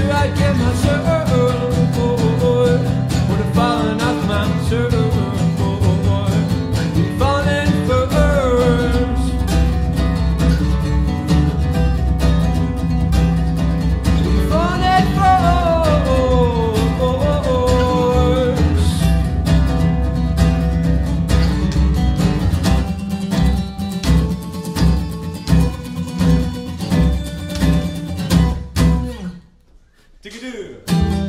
i get my majeur Tickadoo!